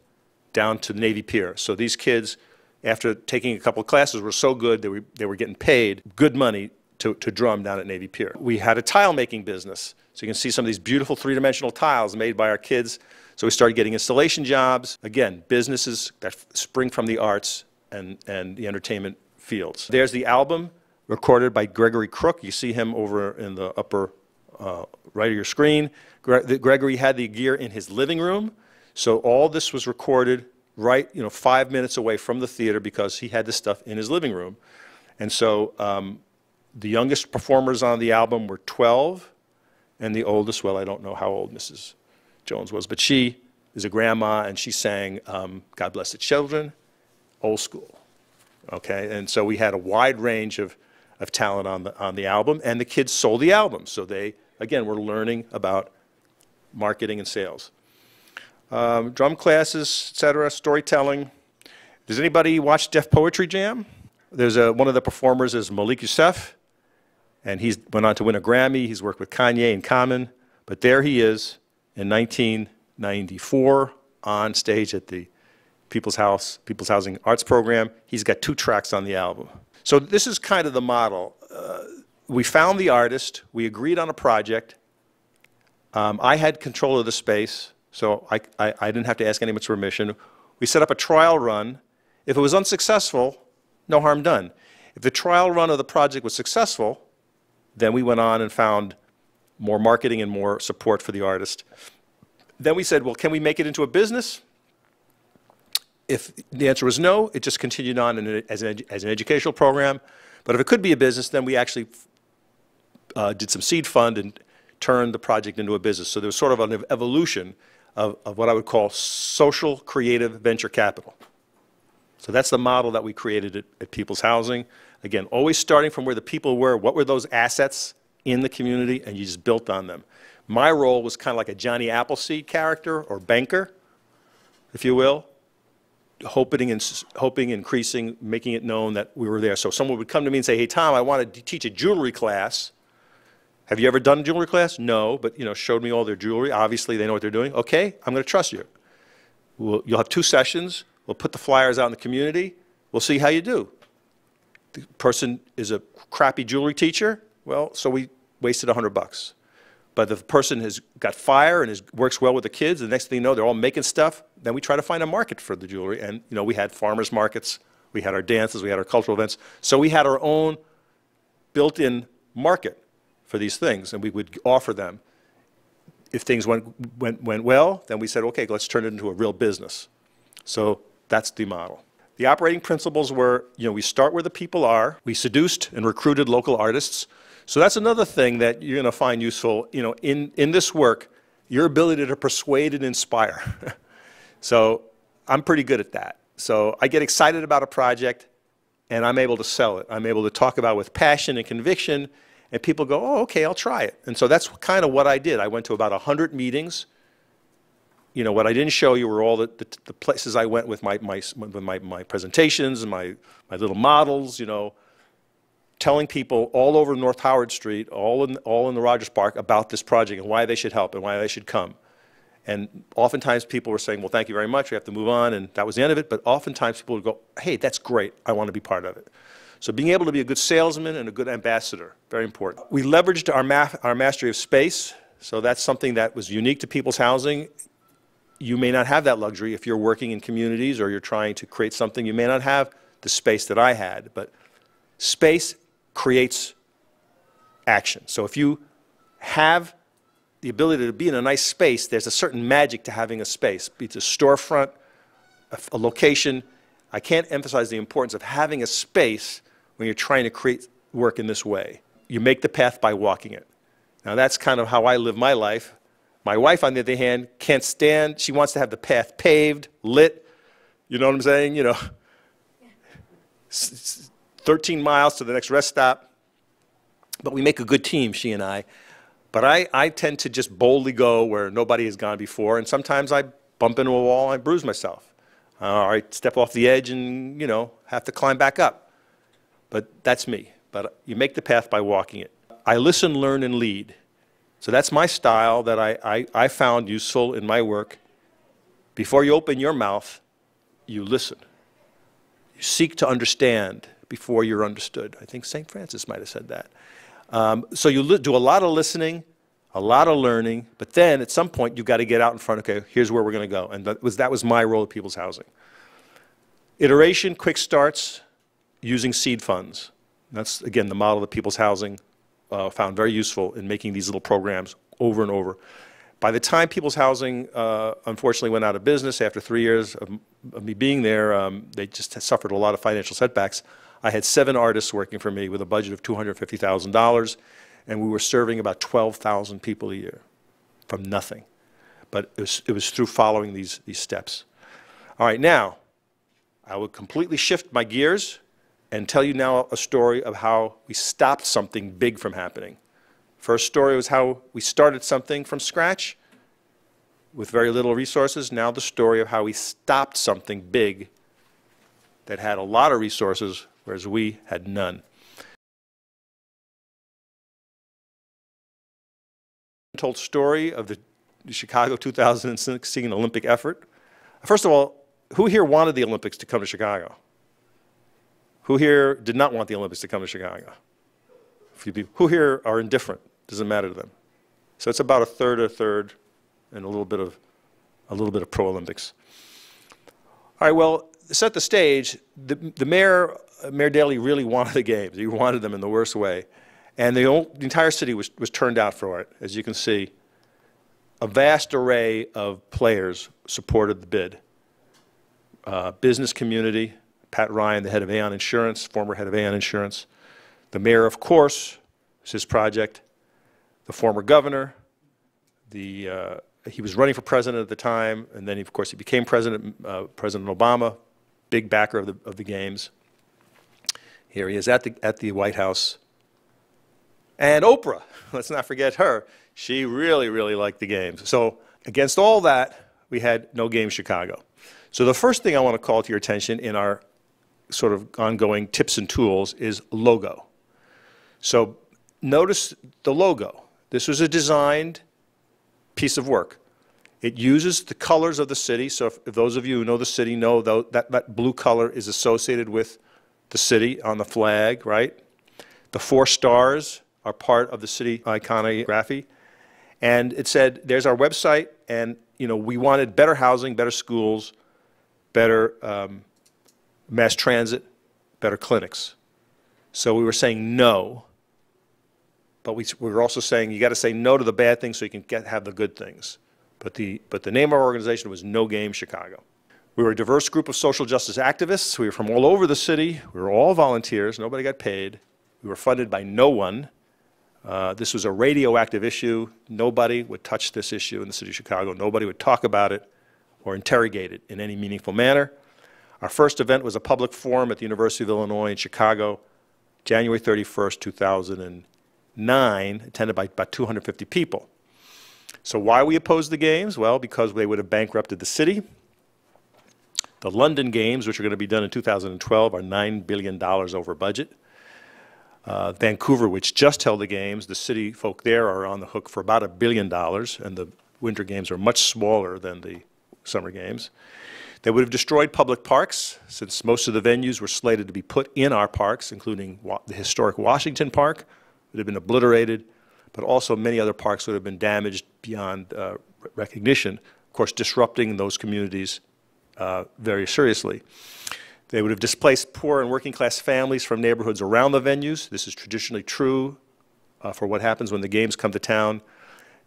down to Navy Pier. So these kids, after taking a couple of classes, were so good they were, they were getting paid good money to, to drum down at Navy Pier. We had a tile making business. So you can see some of these beautiful three-dimensional tiles made by our kids. So we started getting installation jobs. Again, businesses that spring from the arts and, and the entertainment fields. There's the album recorded by Gregory Crook. You see him over in the upper uh, right of your screen. Gre Gregory had the gear in his living room. So all this was recorded right, you know, five minutes away from the theater because he had this stuff in his living room. And so um, the youngest performers on the album were 12, and the oldest, well, I don't know how old Mrs. Jones was, but she is a grandma, and she sang um, God Bless the Children, old school. Okay, and so we had a wide range of, of talent on the, on the album, and the kids sold the album. So they, again, we're learning about marketing and sales. Um, drum classes, etc., storytelling. Does anybody watch Def Poetry Jam? There's a, one of the performers is Malik Yusef, and he went on to win a Grammy. He's worked with Kanye and Common, but there he is in 1994 on stage at the People's House, People's Housing Arts Program. He's got two tracks on the album. So this is kind of the model. Uh, we found the artist, we agreed on a project. Um, I had control of the space, so I, I, I didn't have to ask anyone's permission. We set up a trial run. If it was unsuccessful, no harm done. If the trial run of the project was successful, then we went on and found more marketing and more support for the artist. Then we said, well, can we make it into a business? If the answer was no, it just continued on as, an, as, an, educational program. But if it could be a business, then we actually uh, did some seed fund and turned the project into a business. So there was sort of an evolution of, of what I would call social creative venture capital. So that's the model that we created at, at People's Housing. Again, always starting from where the people were, what were those assets in the community, and you just built on them. My role was kind of like a Johnny Appleseed character or banker, if you will, hoping and hoping, increasing, making it known that we were there. So someone would come to me and say, "Hey, Tom, I want to teach a jewelry class. Have you ever done a jewelry class? No, but you know, showed me all their jewelry. Obviously, they know what they're doing. Okay, I'm going to trust you. We'll, you'll have two sessions. We'll put the flyers out in the community. We'll see how you do. The person is a crappy jewelry teacher. Well, so we wasted 100 bucks. But if the person has got fire and is, works well with the kids, the next thing you know, they're all making stuff, then we try to find a market for the jewelry. And, you know, we had farmers markets, we had our dances, we had our cultural events. So we had our own built-in market for these things, and we would offer them. If things went, went, went well, then we said, okay, let's turn it into a real business. So that's the model. The operating principles were, you know, we start where the people are. We seduced and recruited local artists. So that's another thing that you're going to find useful, you know, in, in this work, your ability to persuade and inspire. *laughs* so I'm pretty good at that. So I get excited about a project and I'm able to sell it. I'm able to talk about it with passion and conviction and people go, oh, okay, I'll try it. And so that's kind of what I did. I went to about 100 meetings. You know, what I didn't show you were all the, the, the places I went with my, my, with my, my presentations and my, my little models, you know, telling people all over North Howard Street, all in, all in the Rogers Park, about this project and why they should help and why they should come. And oftentimes people were saying, well, thank you very much, we have to move on, and that was the end of it. But oftentimes people would go, hey, that's great, I want to be part of it. So being able to be a good salesman and a good ambassador, very important. We leveraged our, ma our mastery of space, so that's something that was unique to people's housing. You may not have that luxury if you're working in communities or you're trying to create something. You may not have the space that I had, but space creates action. So if you have the ability to be in a nice space, there's a certain magic to having a space, be it a storefront, a, a location. I can't emphasize the importance of having a space when you're trying to create work in this way. You make the path by walking it. Now, that's kind of how I live my life. My wife, on the other hand, can't stand, she wants to have the path paved, lit, you know what I'm saying? You know, s- s- 13 miles to the next rest stop. But we make a good team, she and I. But I, I tend to just boldly go where nobody has gone before, and sometimes I bump into a wall and I bruise myself. Uh, or I step off the edge and, you know, have to climb back up. But that's me. But you make the path by walking it. I listen, learn, and lead. So that's my style that I, I, I found useful in my work. Before you open your mouth, you listen. You seek to understand before you're understood. I think St. Francis might have said that. Um, so you do a lot of listening, a lot of learning, but then at some point you've got to get out in front. Okay, here's where we're going to go, and that was that was my role at People's Housing. Iteration, quick starts, using seed funds. That's again the model that People's Housing uh, found very useful in making these little programs over and over. By the time People's Housing uh, unfortunately went out of business after three years of, of me being there, um, they just suffered a lot of financial setbacks. I had seven artists working for me with a budget of $250,000, and we were serving about 12,000 people a year from nothing. But it was, it was through following these, these steps. All right, now, I will completely shift my gears and tell you now a story of how we stopped something big from happening. First story was how we started something from scratch with very little resources. Now the story of how we stopped something big that had a lot of resources, whereas we had none. Told story of the Chicago 2016 Olympic effort. First of all, who here wanted the Olympics to come to Chicago? Who here did not want the Olympics to come to Chicago? A few people. Who here are indifferent? Doesn't matter to them. So it's about a third, a third, and a little bit of a little bit of pro Olympics. All right. Well, set the stage. The, the mayor, Mayor Daley, really wanted the games. He wanted them in the worst way, and the, whole, the entire city was was turned out for it. As you can see, a vast array of players supported the bid. Uh, business community, Pat Ryan, the head of Aon Insurance, former head of Aon Insurance, the mayor, of course, was his project, the former governor, the, uh, he was running for president at the time, and then, of course, he became president, uh, President Obama, big backer of the, of the games. Here he is at the, at the White House. And Oprah, *laughs* let's not forget her. She really, really liked the games. So against all that, we had no game Chicago. So the first thing I want to call to your attention in our sort of ongoing tips and tools is logo. So notice the logo. This was a designed piece of work. It uses the colors of the city. So if, if those of you who know the city know though, that that blue color is associated with the city on the flag, right? The four stars are part of the city iconography. And it said, there's our website, and you know, we wanted better housing, better schools, better um, mass transit, better clinics. So we were saying no, but we, we were also saying you got to say no to the bad things so you can get, have the good things. But the, but the name of our organization was No Game Chicago. We were a diverse group of social justice activists. We were from all over the city. We were all volunteers. Nobody got paid. We were funded by no one. Uh, this was a radioactive issue. Nobody would touch this issue in the city of Chicago. Nobody would talk about it or interrogate it in any meaningful manner. Our first event was a public forum at the University of Illinois in Chicago, January 31st, 2009, attended by about 250 people. So why we opposed the games? Well, because they would have bankrupted the city. The London Games, which are going to be done in 2012, are $9 billion over budget. Uh, Vancouver, which just held the games, the city folk there are on the hook for about a billion dollars, and the Winter Games are much smaller than the Summer Games. They would have destroyed public parks, since most of the venues were slated to be put in our parks, including the historic Washington Park, would have been obliterated, but also many other parks would have been damaged beyond uh, recognition, of course, disrupting those communities uh, very seriously. They would have displaced poor and working class families from neighborhoods around the venues. This is traditionally true uh, for what happens when the games come to town.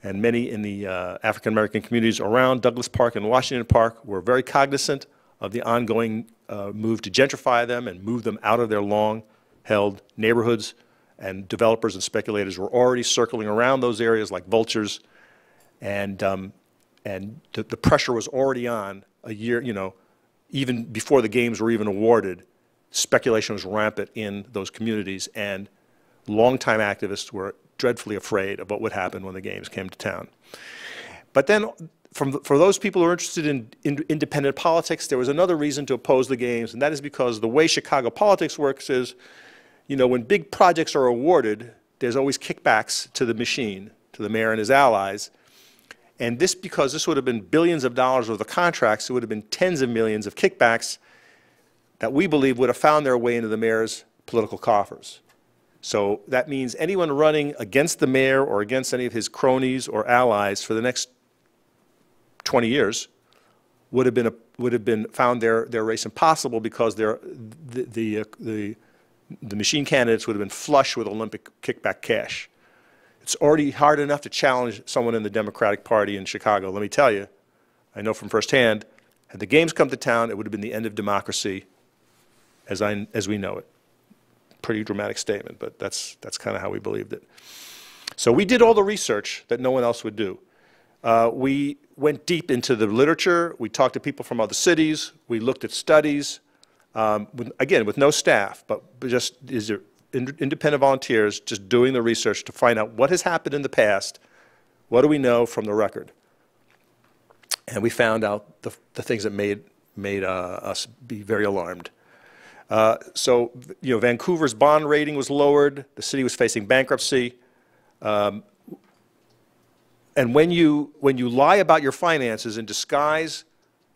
And many in the uh, African American communities around Douglas Park and Washington Park were very cognizant of the ongoing uh, move to gentrify them and move them out of their long held neighborhoods. And developers and speculators were already circling around those areas like vultures, and, um, and the, the pressure was already on a year, you know, even before the games were even awarded, speculation was rampant in those communities, and longtime activists were dreadfully afraid of what would happen when the games came to town. But then, from for those people who are interested in, in independent politics, there was another reason to oppose the games, and that is because the way Chicago politics works is, you know, when big projects are awarded, there's always kickbacks to the machine, to the mayor and his allies. And this, because this would have been billions of dollars worth of contracts, it would have been tens of millions of kickbacks that we believe would have found their way into the mayor's political coffers. So that means anyone running against the mayor or against any of his cronies or allies for the next 20 years would have been, a, would have been found their, their race impossible because their, the, the, uh, the, the machine candidates would have been flush with Olympic kickback cash. It's already hard enough to challenge someone in the Democratic Party in Chicago. Let me tell you, I know from firsthand, had the games come to town, it would have been the end of democracy as, I, as we know it. Pretty dramatic statement, but that's, that's kind of how we believed it. So we did all the research that no one else would do. Uh, we went deep into the literature. We talked to people from other cities. We looked at studies. Um, with, again, with no staff, but just is there in, independent volunteers just doing the research to find out what has happened in the past, what do we know from the record. And we found out the, the things that made, made uh, us be very alarmed. Uh, so, you know, Vancouver's bond rating was lowered. The city was facing bankruptcy. Um, and when you, when you lie about your finances and disguise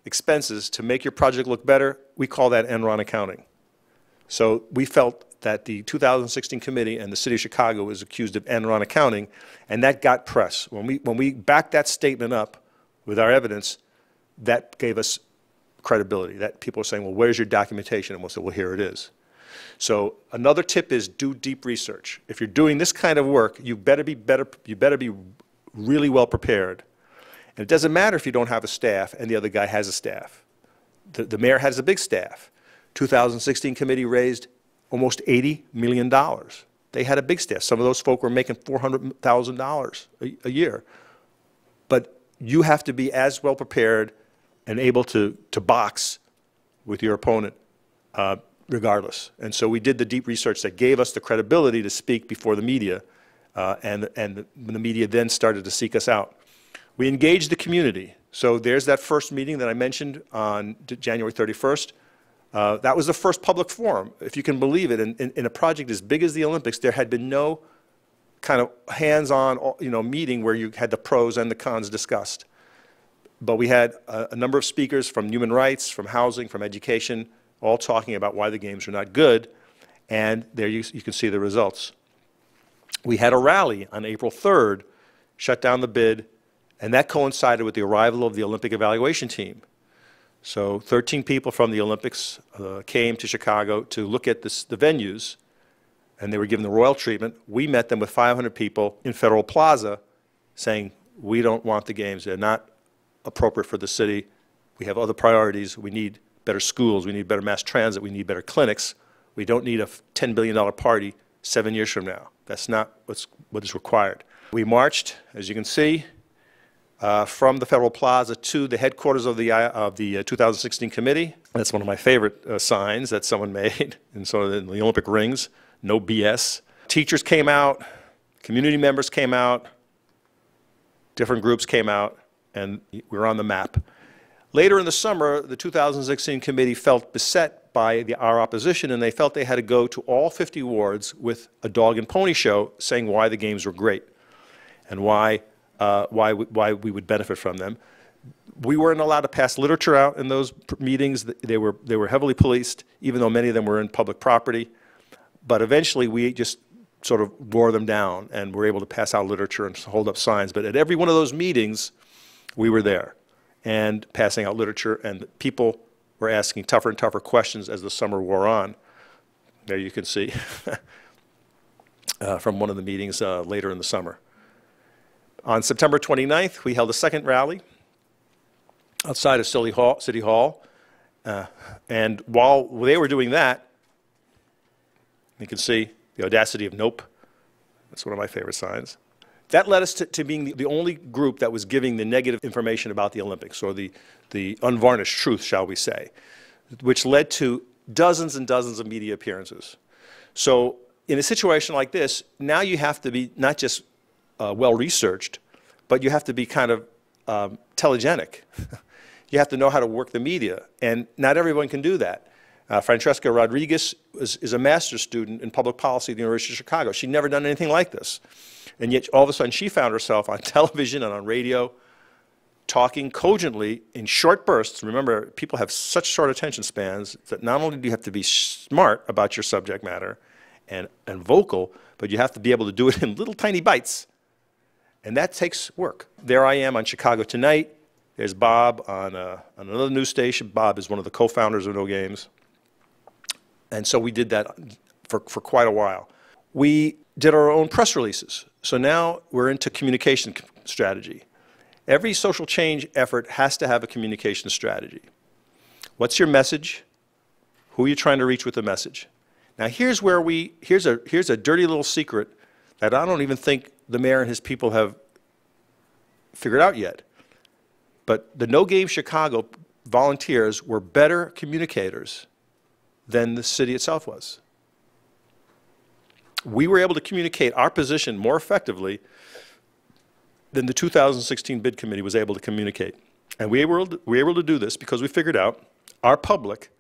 expenses to make your project look better, we call that Enron accounting. So we felt that the 2016 committee and the city of Chicago was accused of Enron accounting, and that got press. When we, when we backed that statement up with our evidence, that gave us credibility. That people are saying, well, where's your documentation? And we'll say, well, here it is. So another tip is do deep research. If you're doing this kind of work, you better be better, you better be really well prepared. And it doesn't matter if you don't have a staff and the other guy has a staff. The, the mayor has a big staff. 2016 committee raised almost $80 million. They had a big staff. Some of those folk were making $400,000 a, a year. But you have to be as well prepared and able to, to box with your opponent uh, regardless. And so we did the deep research that gave us the credibility to speak before the media uh, and, and the media then started to seek us out. We engaged the community. So there's that first meeting that I mentioned on January 31st. Uh, that was the first public forum, if you can believe it. In, in, in, a project as big as the Olympics, there had been no kind of hands-on you know, meeting where you had the pros and the cons discussed. But we had a, a number of speakers from human rights, from housing, from education, all talking about why the games are not good. And there you, you can see the results. We had a rally on April 3rd, shut down the bid, and that coincided with the arrival of the Olympic evaluation team. So 13 people from the Olympics uh, came to Chicago to look at this, the venues, and they were given the royal treatment. We met them with 500 people in Federal Plaza saying, we don't want the games. They're not appropriate for the city. We have other priorities. We need better schools. We need better mass transit. We need better clinics. We don't need a $10 billion party seven years from now. That's not what's, what is required. We marched, as you can see, uh, from the Federal Plaza to the headquarters of the, uh, of the uh, 2016 committee. That's one of my favorite uh, signs that someone *laughs* made in sort of the Olympic rings, no BS. Teachers came out, community members came out, different groups came out, and we were on the map. Later in the summer, the 2016 committee felt beset by the, our opposition, and they felt they had to go to all 50 wards with a dog and pony show saying why the games were great and why, uh, why, why we would benefit from them. We weren't allowed to pass literature out in those meetings. They were, they were heavily policed, even though many of them were in public property. But eventually, we just sort of wore them down and were able to pass out literature and hold up signs. But at every one of those meetings, we were there and passing out literature, and people were asking tougher and tougher questions as the summer wore on. There you can see *laughs* uh, from one of the meetings uh, later in the summer. On September 29th, we held a second rally outside of City Hall. City Hall. Uh, and while they were doing that, you can see the audacity of NOPE. That's one of my favorite signs. That led us to, to being the, the only group that was giving the negative information about the Olympics, or the, the unvarnished truth, shall we say, which led to dozens and dozens of media appearances. So in a situation like this, now you have to be not just uh, well researched, but you have to be kind of um, telegenic. *laughs* you have to know how to work the media, and not everyone can do that. Uh, Francesca Rodriguez is, is, a master's student in public policy at the University of Chicago. She'd never done anything like this. And yet, all of a sudden, she found herself on *laughs* television and on radio talking cogently in short bursts. Remember, people have such short attention spans that not only do you have to be smart about your subject matter and, and vocal, but you have to be able to do it *laughs* in little tiny bites. And that takes work. There I am on Chicago Tonight. There's Bob on, uh, on another news station. Bob is one of the co-founders of No Games. And so we did that for, for quite a while. We did our own press releases. So now we're into communication strategy. Every social change effort has to have a communication strategy. What's your message? Who are you trying to reach with the message? Now here's where we, here's a, here's a dirty little secret that I don't even think the mayor and his people have figured out yet. But the No Game Chicago volunteers were better communicators than the city itself was. We were able to communicate our position more effectively than the 2016 bid committee was able to communicate. And we were, we were able to do this because we figured out our public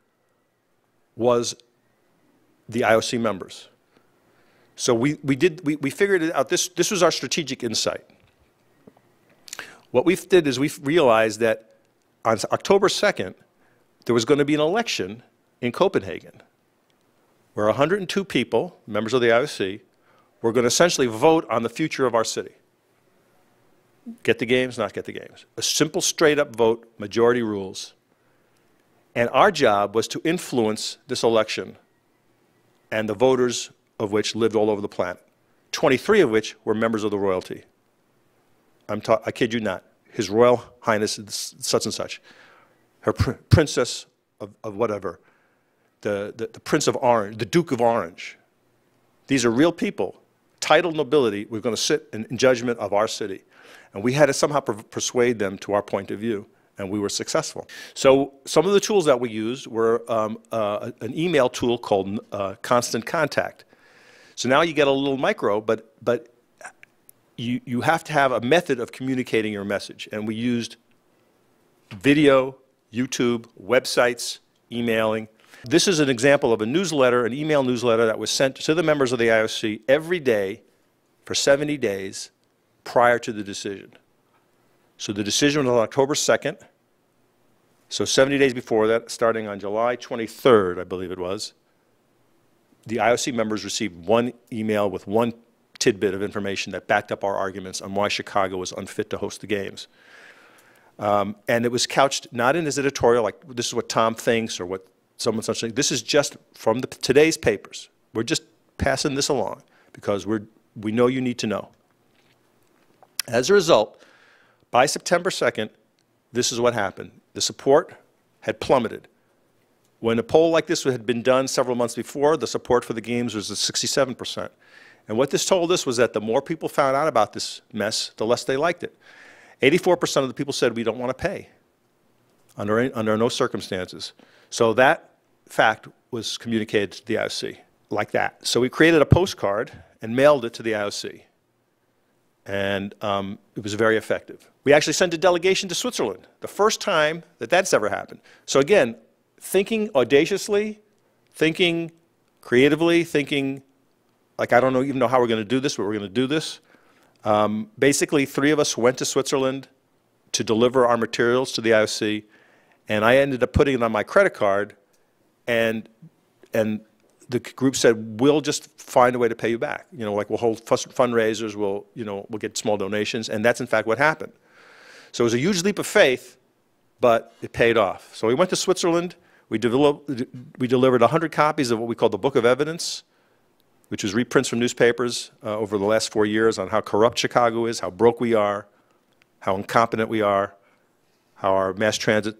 was the IOC members. So we, we, did, we, we figured it out. This, this was our strategic insight. What we did is we realized that on October 2nd, there was going to be an election in Copenhagen, where 102 people, members of the IOC, were going to essentially vote on the future of our city. Get the games, not get the games. A simple, straight up vote, majority rules. And our job was to influence this election and the voters of which lived all over the planet, 23 of which were members of the royalty. I'm I kid you not. His Royal Highness such and such, her pr princess of, of whatever, the, the, the Prince of Orange, the Duke of Orange. These are real people, titled nobility, we're going to sit in, in, judgment of our city. And we had to somehow per persuade them to our point of view, and we were successful. So some of the tools that we used were um, uh, an email tool called uh, Constant Contact. So now you get a little micro, but, but you, you have to have a method of communicating your message. And we used video, YouTube, websites, emailing, this is an example of a newsletter, an email newsletter that was sent to the members of the IOC every day for 70 days prior to the decision. So the decision was on October 2nd. So 70 days before that, starting on July 23rd, I believe it was, the IOC members received one email with one tidbit of information that backed up our arguments on why Chicago was unfit to host the games. Um, and it was couched not in his editorial, like this is what Tom thinks or what someone such thing. This is just from the, today's papers. We're just passing this along because we're, we know you need to know. As a result, by September 2nd, this is what happened. The support had plummeted. When a poll like this had been done several months before, the support for the games was at 67%. And what this told us was that the more people found out about this mess, the less they liked it. 84% of the people said we don't want to pay under, under no circumstances. So that fact was communicated to the IOC like that. So we created a postcard and mailed it to the IOC. And um, it was very effective. We actually sent a delegation to Switzerland, the first time that that's ever happened. So again, thinking audaciously, thinking creatively, thinking like I don't know, even know how we're going to do this, but we're going to do this. Um, basically, three of us went to Switzerland to deliver our materials to the IOC, and I ended up putting it on my credit card and and the group said, we'll just find a way to pay you back. You know, like we'll hold fundraisers, we'll, you know, we'll get small donations, and that's in fact what happened. So it was a huge leap of faith, but it paid off. So we went to Switzerland, we, developed, we delivered 100 copies of what we call the Book of Evidence, which was reprints from newspapers uh, over the last four years on how corrupt Chicago is, how broke we are, how incompetent we are, how our mass transit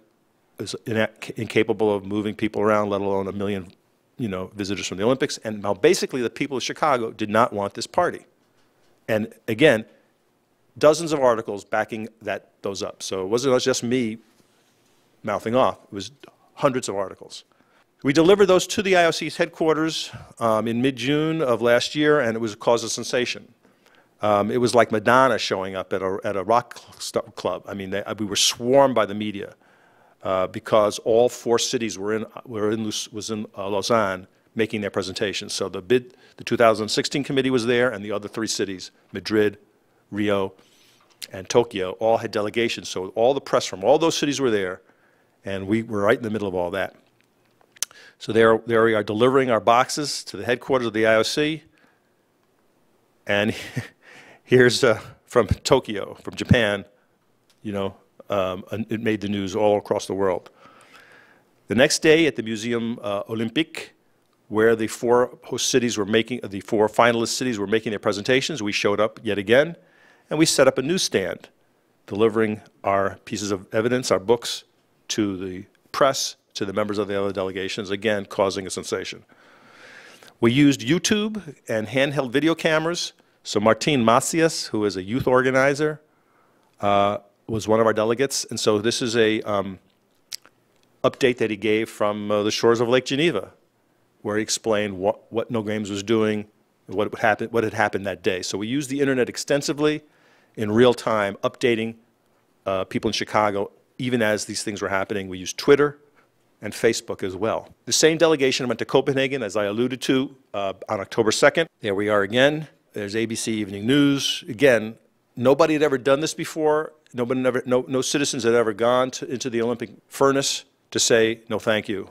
is incapable of moving people around, let alone a million, you know, visitors from the Olympics. And now basically the people of Chicago did not want this party. And again, dozens of articles backing that, those up. So it wasn't just me mouthing off, it was hundreds of articles. We delivered those to the IOC's headquarters um, in mid-June of last year, and it was a sensation. Um, it was like Madonna showing up at a, at a rock cl- club. I mean, they, we were swarmed by the media uh, because all four cities were in, were in, was in uh, Lausanne making their presentations. So the bid, the 2016 committee was there, and the other three cities, Madrid, Rio, and Tokyo, all had delegations. So all the press from all those cities were there, and we were right in the middle of all that. So there, there we are delivering our boxes to the headquarters of the IOC. And *laughs* here's uh, from Tokyo, from Japan, you know, um, it made the news all across the world. The next day at the Museum uh, Olympique, where the four host cities were making, the four finalist cities were making their presentations, we showed up yet again, and we set up a newsstand, delivering our pieces of evidence, our books, to the press, to the members of the other delegations, again, causing a sensation. We used YouTube and handheld video cameras. So Martin Macias, who is a youth organizer, uh, was one of our delegates. And so this is a um, update that he gave from uh, the shores of Lake Geneva, where he explained what, what No Games was doing, what, would happen, what had happened that day. So we used the internet extensively in real time, updating uh, people in Chicago, even as these things were happening. We used Twitter and Facebook as well. The same delegation went to Copenhagen, as I alluded to, uh, on October 2nd. There we are again. There's ABC Evening News. Again, nobody had ever done this before. Nobody never, no, no citizens had ever gone to, into the Olympic furnace to say, no, thank you.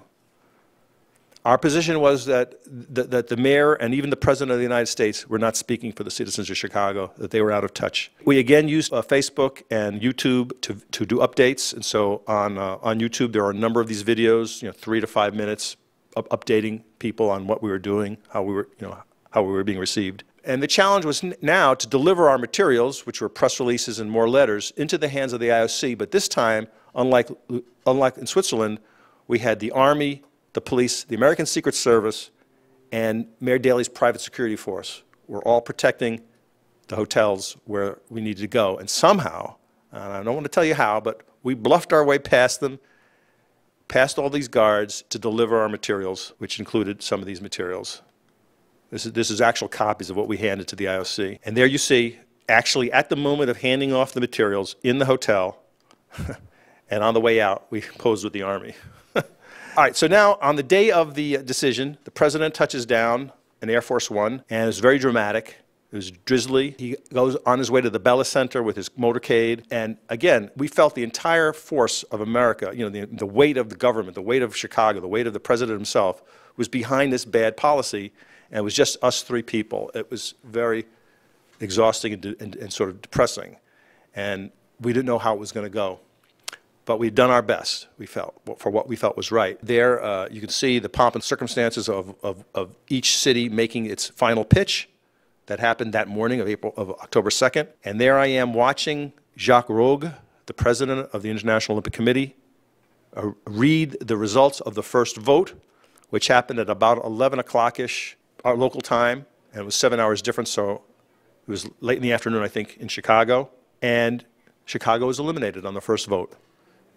Our position was that, that, that, the mayor and even the president of the United States were not speaking for the citizens of Chicago, that they were out of touch. We again used uh, Facebook and YouTube to, to do updates. And so on, uh, on YouTube, there are a number of these videos, you know, three to five minutes, up updating people on what we were doing, how we were, you know, how we were being received. And the challenge was now to deliver our materials, which were press releases and more letters, into the hands of the IOC. But this time, unlike, unlike in Switzerland, we had the Army, the police, the American Secret Service, and Mayor Daley's private security force were all protecting the hotels where we needed to go. And somehow, and I don't want to tell you how, but we bluffed our way past them, past all these guards to deliver our materials, which included some of these materials. This is, this is actual copies of what we handed to the IOC. And there you see, actually at the moment of handing off the materials in the hotel, *laughs* and on the way out, we posed with the Army. *laughs* All right, so now on the day of the uh, decision, the president touches down an Air Force One, and it's very dramatic. It was drizzly. He goes on his way to the Bella Center with his motorcade. And again, we felt the entire force of America, you know, the, the weight of the government, the weight of Chicago, the weight of the president himself was behind this bad policy. And it was just us three people. It was very exhausting and, and, and sort of depressing. And we didn't know how it was going to go but we'd done our best, we felt, for what we felt was right. There, uh, you can see the pomp and circumstances of, of, of, each city making its final pitch. That happened that morning of April of October 2nd. And there I am watching Jacques Rogge, the president of the International Olympic Committee, uh, read the results of the first vote, which happened at about 11 o'clock-ish our local time, and it was seven hours different, so it was late in the afternoon, I think, in Chicago. And Chicago was eliminated on the first vote.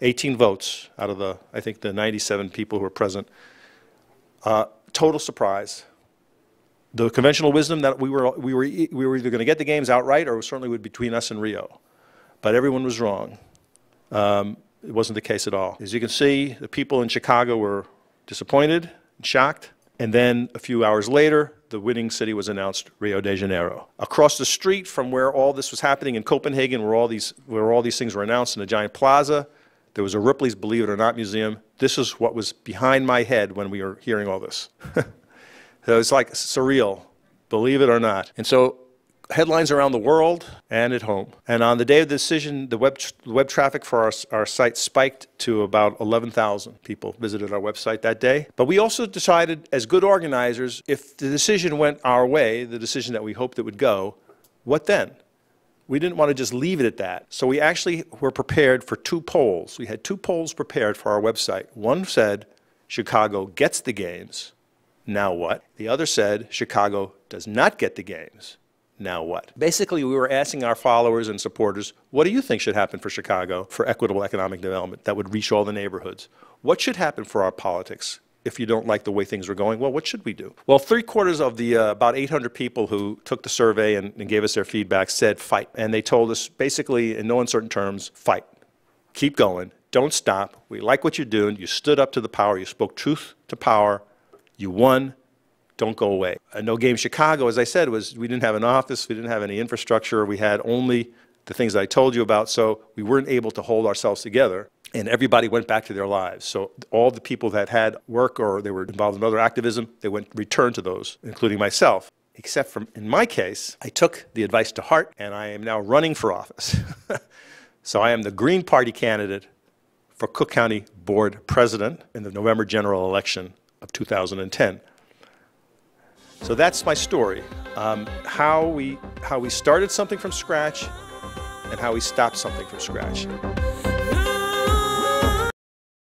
18 votes out of the, I think, the 97 people who were present. Uh, total surprise. The conventional wisdom that we were, we were, we were either going to get the games outright or certainly would be between us and Rio. But everyone was wrong. Um, it wasn't the case at all. As you can see, the people in Chicago were disappointed and shocked. And then a few hours later, the winning city was announced Rio de Janeiro. Across the street from where all this was happening in Copenhagen, where all these, where all these things were announced in a giant plaza, there was a Ripley's Believe It or Not museum. This is what was behind my head when we were hearing all this. *laughs* it was like surreal, believe it or not. And so headlines around the world and at home. And on the day of the decision, the web, web traffic for our, our site spiked to about 11,000 people visited our website that day. But we also decided, as good organizers, if the decision went our way, the decision that we hoped it would go, what then? we didn't want to just leave it at that. So we actually were prepared for two polls. We had two polls prepared for our website. One said, Chicago gets the games, now what? The other said, Chicago does not get the games, now what? Basically, we were asking our followers and supporters, what do you think should happen for Chicago for equitable economic development that would reach all the neighborhoods? What should happen for our politics? If you don't like the way things are going, well, what should we do? Well, three quarters of the uh, about 800 people who took the survey and, and gave us their feedback said fight. And they told us basically, in no uncertain terms, fight. Keep going. Don't stop. We like what you're doing. You stood up to the power. You spoke truth to power. You won don't go away. No Game Chicago, as I said, was we didn't have an office, we didn't have any infrastructure, we had only the things that I told you about, so we weren't able to hold ourselves together. And everybody went back to their lives. So all the people that had work or they were involved in other activism, they went returned to those, including myself. Except from in my case, I took the advice to heart, and I am now running for office. *laughs* so I am the Green Party candidate for Cook County Board President in the November general election of 2010. So that's my story. Um, how we how we started something from scratch, and how we stopped something from scratch.